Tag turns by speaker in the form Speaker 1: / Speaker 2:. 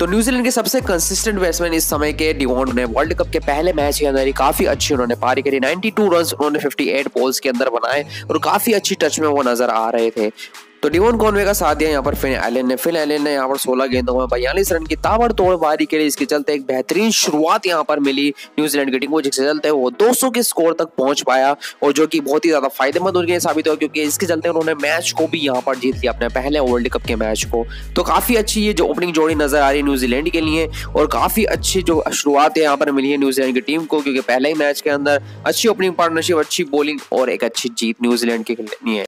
Speaker 1: तो न्यूजीलैंड के सबसे कंसिस्टेंट बैट्समैन इस समय के डिवॉन्ड ने वर्ल्ड कप के पहले मैच के अंदर ही काफ़ी अच्छी उन्होंने पारी करी। 92 रन उन्होंने 58 बॉल्स के अंदर बनाए और काफ़ी अच्छी टच में वो नज़र आ रहे थे। तो डिवोन कॉनवे का साथ दिया, यहाँ पर फिन एलन ने। फिन एलन ने यहाँ पर 16 गेंदों में बयालीस रन की ताबड़तोड़ बारी के लिए इसके चलते एक बेहतरीन शुरुआत यहाँ पर मिली न्यूजीलैंड की टीम को, जिसके चलते वो 200 के स्कोर तक पहुँच पाया और जो कि बहुत ही ज़्यादा फ़ायदेमंद उनके साबित हुआ, क्योंकि इसके चलते उन्होंने मैच को भी यहाँ पर जीत लिया, अपने पहले वर्ल्ड कप के मैच को। तो काफ़ी अच्छी ये जो ओपनिंग जोड़ी नज़र आ रही है न्यूजीलैंड के लिए, और काफ़ी अच्छी जो शुरुआत यहाँ पर मिली है न्यूजीलैंड की टीम को, क्योंकि पहले ही मैच के अंदर अच्छी ओपनिंग पार्टनरशिप अच्छी बॉलिंग और एक अच्छी जीत न्यूजीलैंड के लिए।